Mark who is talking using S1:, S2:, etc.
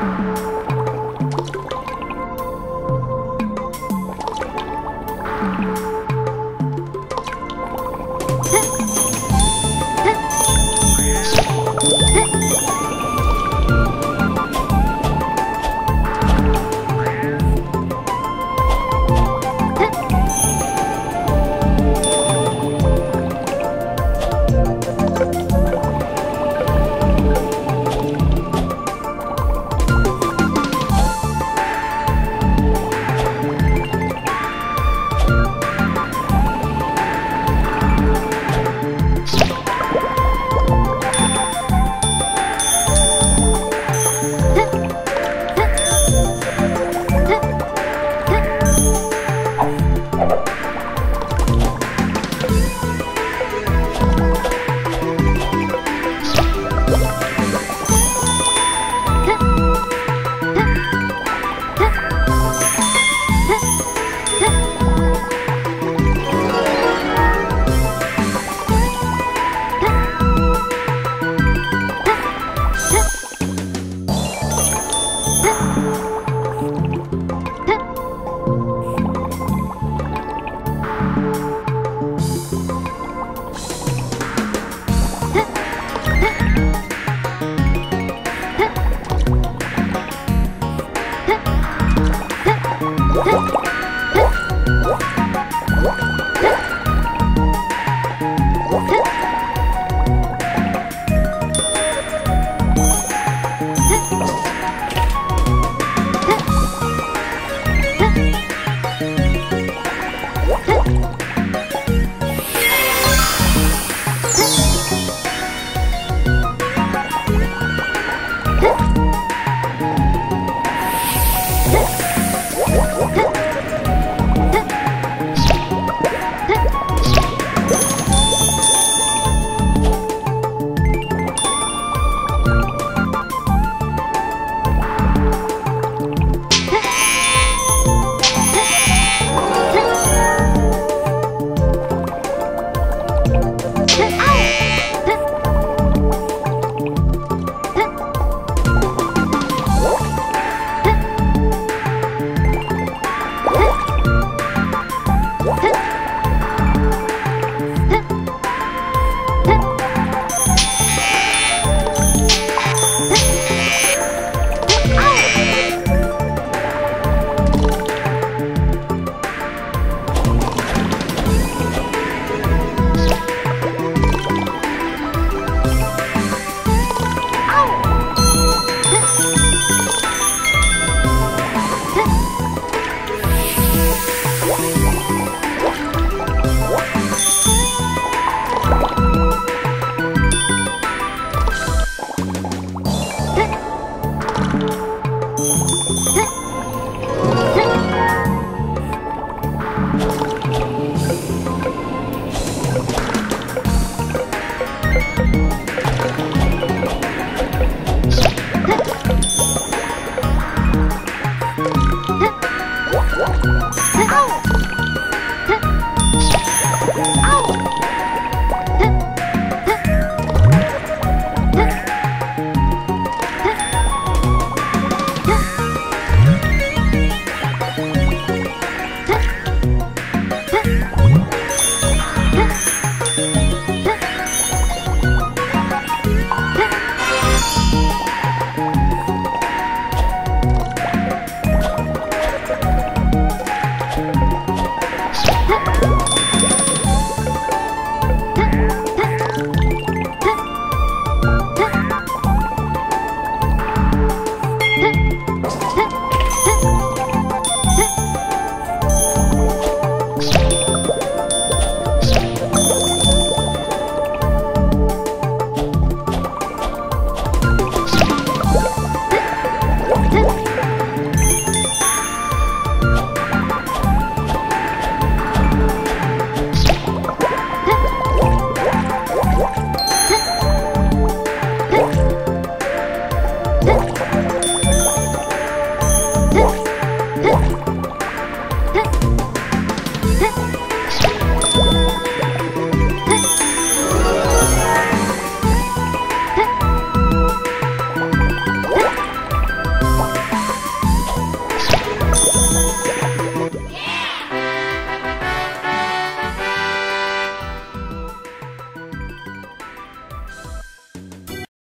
S1: Bye. 你看